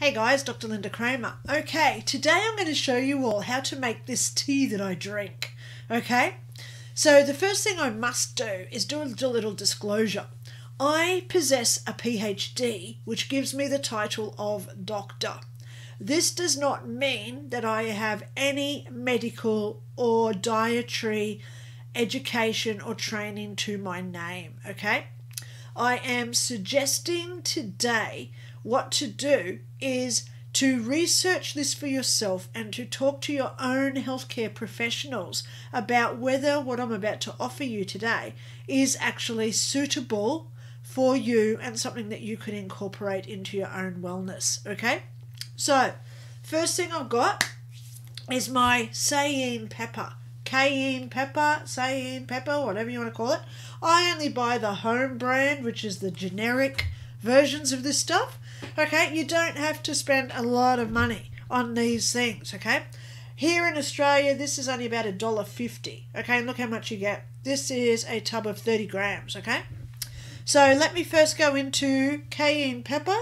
Hey guys, Dr. Lynda Cramer. Okay, today I'm going to show you all how to make this tea that I drink. Okay, so the first thing I must do is do a little disclosure. I possess a PhD, which gives me the title of doctor. This does not mean that I have any medical or dietary education or training to my name, okay? I am suggesting today what to do is to research this for yourself and to talk to your own healthcare professionals about whether what I'm about to offer you today is actually suitable for you and something that you could incorporate into your own wellness. Okay, so first thing I've got is my cayenne pepper. Cayenne pepper, cayenne pepper, whatever you want to call it. I only buy the home brand, which is the generic versions of this stuff. Okay, you don't have to spend a lot of money on these things. Okay, here in Australia, this is only about a dollar fifty. Okay, and look how much you get. This is a tub of thirty grams. Okay, so let me first go into cayenne pepper.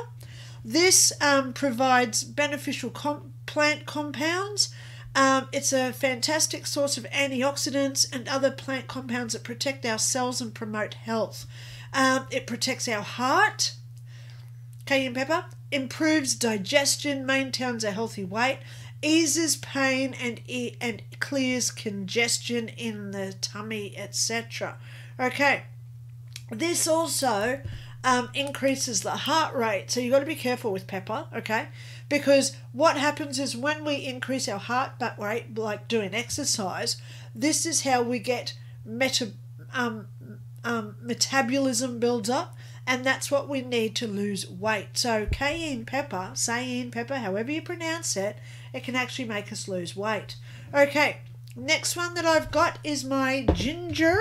This um, provides beneficial com- plant compounds. Um, it's a fantastic source of antioxidants and other plant compounds that protect our cells and promote health. Um, it protects our heart, Cayenne pepper improves digestion, maintains a healthy weight, eases pain and and clears congestion in the tummy, etc. Okay, this also um, increases the heart rate, so you've got to be careful with pepper. Okay, because what happens is when we increase our heart rate, like doing exercise, this is how we get meta um, um, metabolism builds up and that's what we need to lose weight. So cayenne pepper, cayenne pepper, however you pronounce it, it can actually make us lose weight. Okay, next one that I've got is my ginger.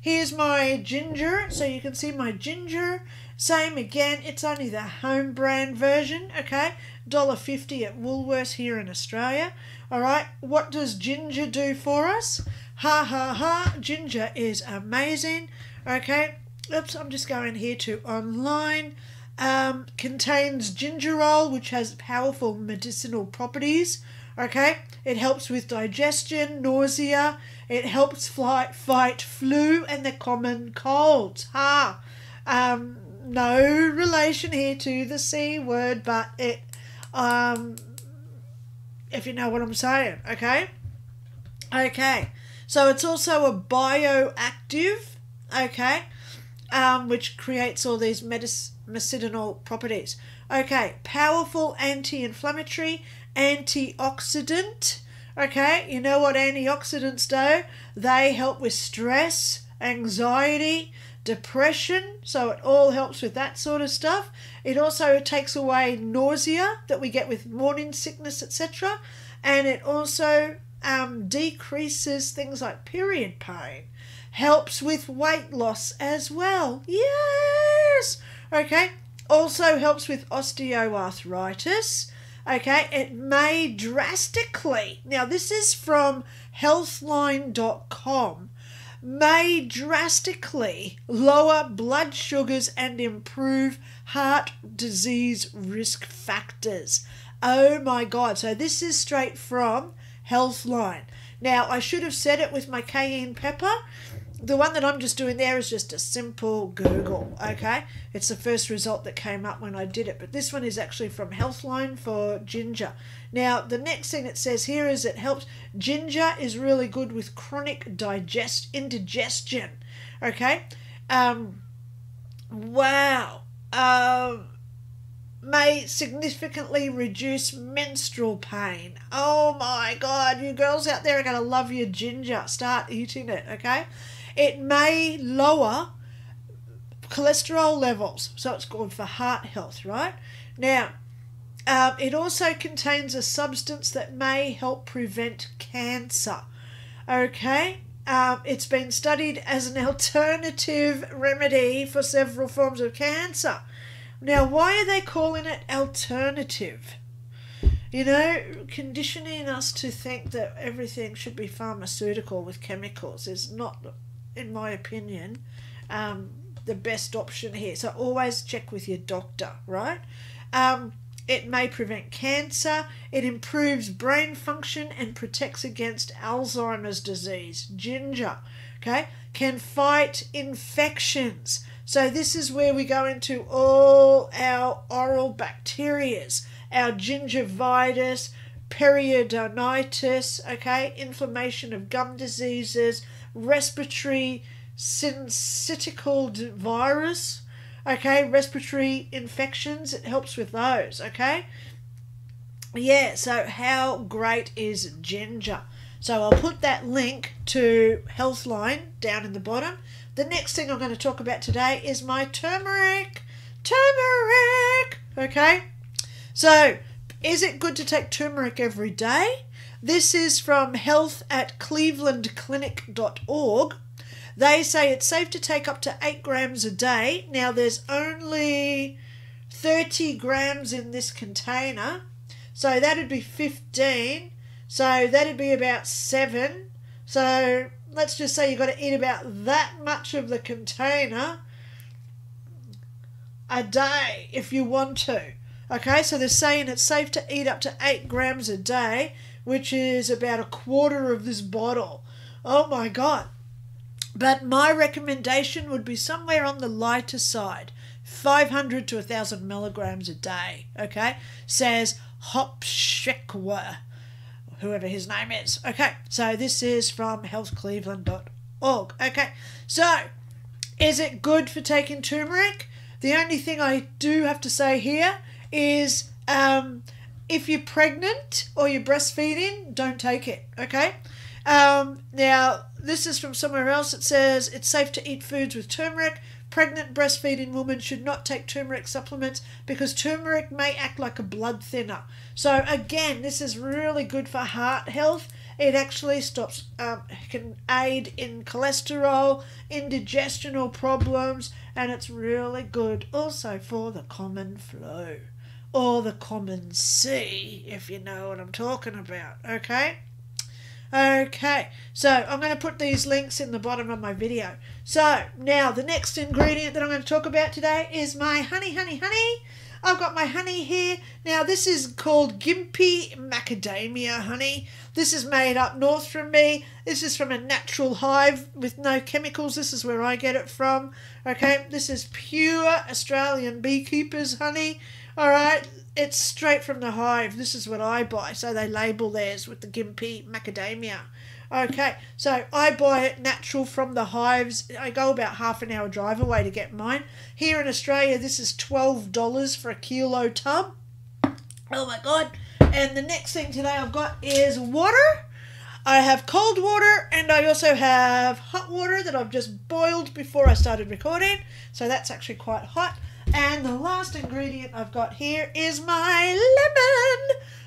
Here's my ginger, so you can see my ginger. Same again, it's only the home brand version, okay? $1.50 at Woolworths here in Australia. All right, what does ginger do for us? Ha ha ha, ginger is amazing, okay? Oops, I'm just going here to online. Um, contains gingerol, which has powerful medicinal properties. Okay, it helps with digestion, nausea. It helps fight fight flu and the common colds. Ha! Um, no relation here to the c word, but it. Um, if you know what I'm saying, okay. Okay, so it's also a bioactive. Okay, um, which creates all these medicinal properties. Okay, powerful anti inflammatory, antioxidant. Okay, you know what antioxidants do? They help with stress, anxiety, depression, so it all helps with that sort of stuff. It also takes away nausea that we get with morning sickness, etc. And it also um, decreases things like period pain helps with weight loss as well. Yes! Okay, also helps with osteoarthritis. Okay, it may drastically, now this is from healthline.com, may drastically lower blood sugars and improve heart disease risk factors. Oh my God. So this is straight from Healthline. Now, I should have said it with my cayenne pepper the one that I'm just doing there is just a simple Google, okay? It's the first result that came up when I did it, but this one is actually from Healthline for ginger. Now, the next thing it says here is it helps, ginger is really good with chronic digest indigestion, okay? Um, wow. Um, may significantly reduce menstrual pain. Oh my god, you girls out there are going to love your ginger. Start eating it, okay? It may lower cholesterol levels, so it's good for heart health, right? Now, um, it also contains a substance that may help prevent cancer. Okay, um, it's been studied as an alternative remedy for several forms of cancer. Now, why are they calling it alternative? You know, conditioning us to think that everything should be pharmaceutical with chemicals is not in my opinion, um, the best option here. So always check with your doctor, right? Um, it may prevent cancer, it improves brain function and protects against Alzheimer's disease. Ginger, okay, can fight infections. So this is where we go into all our oral bacterias, our gingivitis, periodontitis, okay, inflammation of gum diseases, respiratory syncytial virus, okay, respiratory infections, it helps with those, okay? Yeah, so how great is ginger? So I'll put that link to Healthline down in the bottom. The next thing I'm going to talk about today is my turmeric. Turmeric! Okay? So, is it good to take turmeric every day? This is from health at clevelandclinic.org. They say it's safe to take up to 8 grams a day. Now, there's only 30 grams in this container, so that'd be 15. So that'd be about 7. So let's just say you've got to eat about that much of the container a day if you want to. Okay, so they're saying it's safe to eat up to 8 grams a day, which is about a quarter of this bottle. Oh my god. But my recommendation would be somewhere on the lighter side 500 to 1,000 milligrams a day. Okay, says Hopshekwa, whoever his name is. Okay, so this is from healthcleveland.org. Okay, so is it good for taking turmeric? The only thing I do have to say here is um, if you're pregnant or you're breastfeeding, don't take it. Okay. Um, now, this is from somewhere else. It says it's safe to eat foods with turmeric. Pregnant breastfeeding women should not take turmeric supplements because turmeric may act like a blood thinner. So, again, this is really good for heart health. It actually stops, um, can aid in cholesterol, indigestional problems, and it's really good also for the common flu or the common C, if you know what I'm talking about. Okay? Okay, so I'm going to put these links in the bottom of my video. So now the next ingredient that I'm going to talk about today is my honey, honey, honey. I've got my honey here. Now this is called Gympie Macadamia honey. This is made up north from me. This is from a natural hive with no chemicals. This is where I get it from. Okay, this is pure Australian beekeepers honey. All right, it's straight from the hive. This is what I buy. So they label theirs with the Gympie macadamia. Okay, so I buy it natural from the hives. I go about half an hour drive away to get mine. Here in Australia, this is $12 for a kilo tub. Oh my god. And the next thing today I've got is water. I have cold water and I also have hot water that I've just boiled before I started recording. So that's actually quite hot. And the last ingredient I've got here is my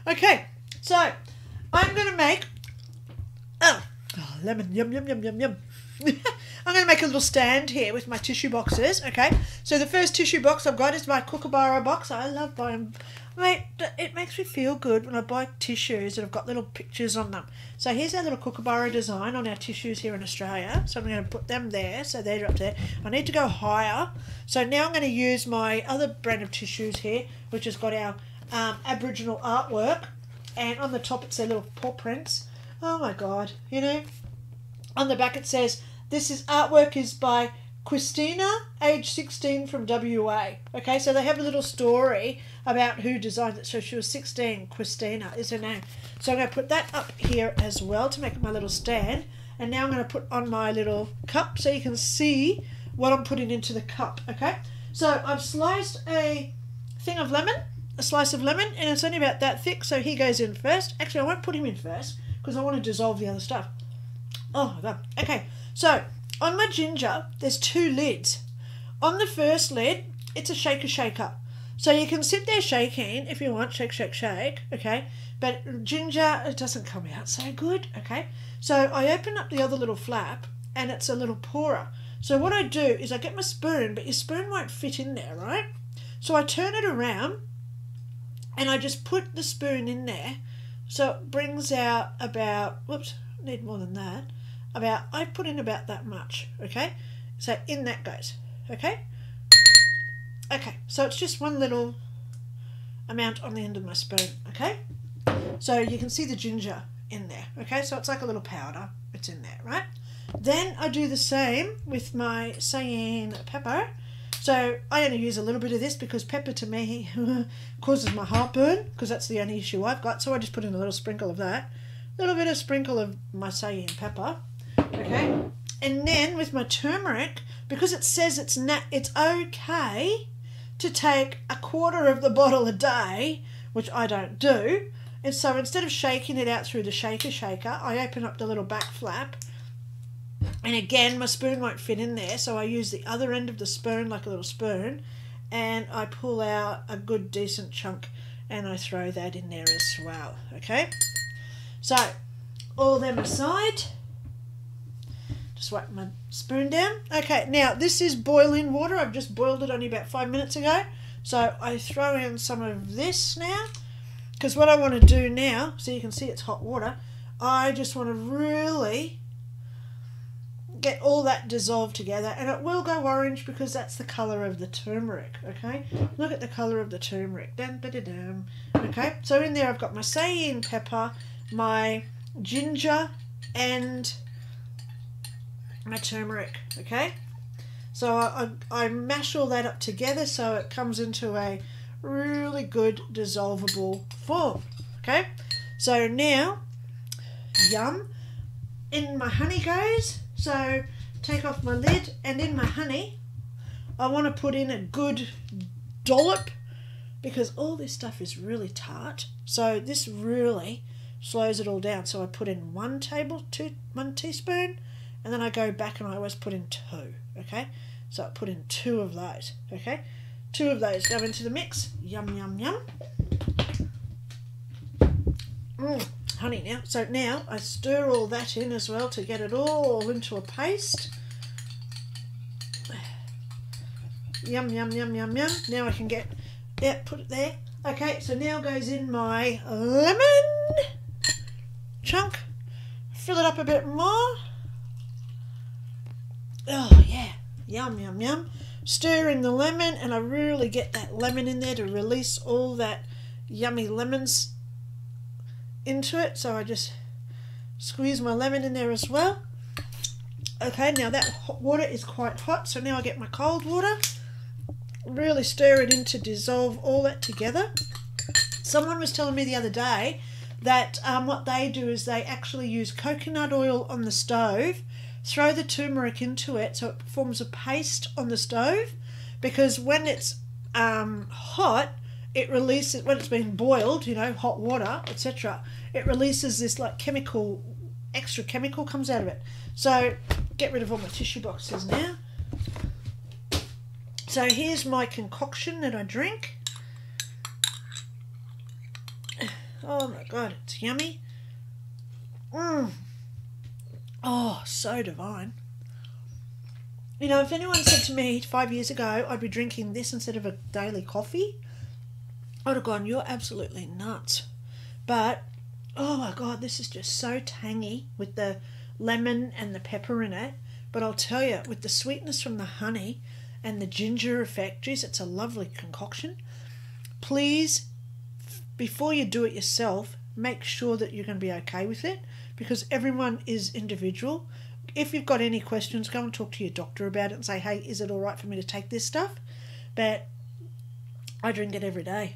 lemon. Okay, so I'm going to make. Oh, oh, lemon. Yum, yum, yum, yum, yum. I'm going to make a little stand here with my tissue boxes. Okay, so the first tissue box I've got is my Kookaburra box. I love buying Mate, it makes me feel good when I buy tissues that have got little pictures on them. So here's our little kookaburra design on our tissues here in Australia. So I'm going to put them there. So they're up there. I need to go higher. So now I'm going to use my other brand of tissues here, which has got our um, Aboriginal artwork. And on the top it says little paw prints. Oh my God, you know. On the back it says, this is artwork is by Christina, age 16 from WA. Okay, so they have a little story about who designed it. So she was 16, Christina is her name. So I'm going to put that up here as well to make my little stand. And now I'm going to put on my little cup so you can see what I'm putting into the cup. Okay, so I've sliced a thing of lemon, a slice of lemon, and it's only about that thick. So he goes in first. Actually, I won't put him in first because I want to dissolve the other stuff. Oh my god. Okay, so on my ginger, there's two lids. On the first lid, it's a shaker shaker. So you can sit there shaking if you want, shake, shake, shake, okay? But ginger, it doesn't come out so good, okay? So I open up the other little flap and it's a little pourer. So what I do is I get my spoon, but your spoon won't fit in there, right? So I turn it around and I just put the spoon in there. So it brings out about, whoops, need more than that about, I put in about that much, okay? So in that goes, okay? Okay, so it's just one little amount on the end of my spoon, okay? So you can see the ginger in there, okay? So it's like a little powder, it's in there, right? Then I do the same with my cayenne pepper. So I only use a little bit of this because pepper to me causes my heartburn because that's the only issue I've got. So I just put in a little sprinkle of that. A little bit of sprinkle of my cayenne pepper. Okay. And then with my turmeric, because it says it's nat it's okay to take a quarter of the bottle a day, which I don't do. And so instead of shaking it out through the shaker shaker, I open up the little back flap and again, my spoon won't fit in there, so I use the other end of the spoon like a little spoon and I pull out a good decent chunk and I throw that in there as well. Okay, so all them aside, just wipe my spoon down. Okay, now this is boiling water. I've just boiled it only about five minutes ago. So I throw in some of this now because what I want to do now, so you can see it's hot water, I just want to really get all that dissolved together and it will go orange because that's the colour of the turmeric okay look at the colour of the turmeric dum, da, da, dum. okay so in there I've got my cayenne pepper my ginger and my turmeric okay so I, I, I mash all that up together so it comes into a really good dissolvable form okay so now yum in my honey goes so take off my lid and in my honey, I want to put in a good dollop because all this stuff is really tart. So this really slows it all down. So I put in one table, two, one teaspoon, and then I go back and I always put in two. Okay, so I put in two of those. Okay, two of those go into the mix. Yum yum yum. Mm honey now. So now I stir all that in as well to get it all into a paste. Yum, yum, yum, yum, yum. Now I can get, yeah, put it there. Okay, so now goes in my lemon chunk. Fill it up a bit more. Oh, yeah. Yum, yum, yum. Stir in the lemon, and I really get that lemon in there to release all that yummy lemons into it. So I just squeeze my lemon in there as well. Okay, now that hot water is quite hot, so now I get my cold water. Really stir it in to dissolve all that together. Someone was telling me the other day that um, what they do is they actually use coconut oil on the stove, throw the turmeric into it so it forms a paste on the stove because when it's um, hot, it releases when it's been boiled, you know, hot water, etc. It releases this like chemical, extra chemical comes out of it. So get rid of all my tissue boxes now. So here's my concoction that I drink. Oh my god, it's yummy. Mmm. Oh, so divine. You know, if anyone said to me five years ago I'd be drinking this instead of a daily coffee, I'd have gone, You're absolutely nuts. But, oh my God, this is just so tangy with the lemon and the pepper in it. But I'll tell you, with the sweetness from the honey and the ginger effect, geez, it's a lovely concoction. Please, before you do it yourself, make sure that you're going to be okay with it because everyone is individual. If you've got any questions, go and talk to your doctor about it and say, hey, is it all right for me to take this stuff? But I drink it every day.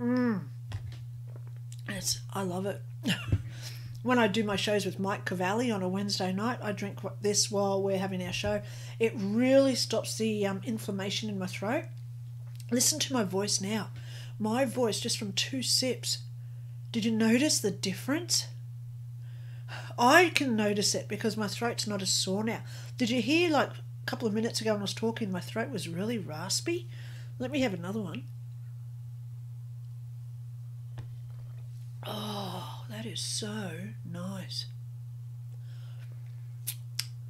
Mm. It's, I love it. when I do my shows with Mike Cavalli on a Wednesday night, I drink this while we're having our show. It really stops the um, inflammation in my throat. Listen to my voice now. My voice, just from two sips. Did you notice the difference? I can notice it because my throat's not as sore now. Did you hear, like, a couple of minutes ago when I was talking, my throat was really raspy? Let me have another one. Oh, that is so nice.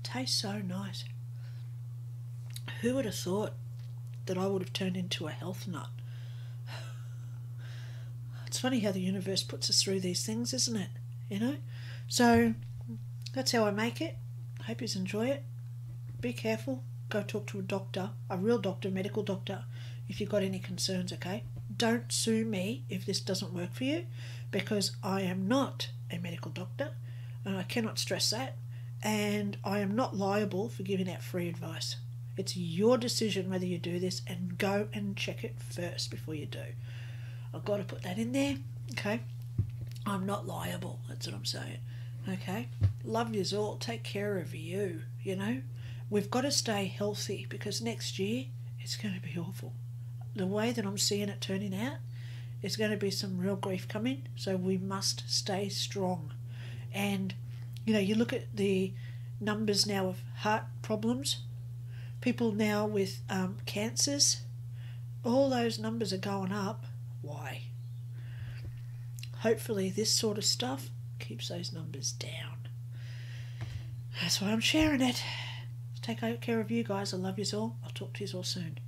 Tastes so nice. Who would have thought that I would have turned into a health nut? It's funny how the universe puts us through these things, isn't it? You know? So that's how I make it. Hope you enjoy it. Be careful. Go talk to a doctor, a real doctor, medical doctor. if you've got any concerns, okay? Don't sue me if this doesn't work for you because I am not a medical doctor and I cannot stress that. And I am not liable for giving out free advice. It's your decision whether you do this and go and check it first before you do. I've got to put that in there, okay? I'm not liable, that's what I'm saying, okay? Love yous all, take care of you, you know? We've got to stay healthy because next year it's going to be awful. The way that I'm seeing it turning out, is going to be some real grief coming, so we must stay strong. And you know, you look at the numbers now of heart problems, people now with um, cancers, all those numbers are going up. Why? Hopefully, this sort of stuff keeps those numbers down. That's why I'm sharing it. Take care of you guys. I love you all. I'll talk to you all soon.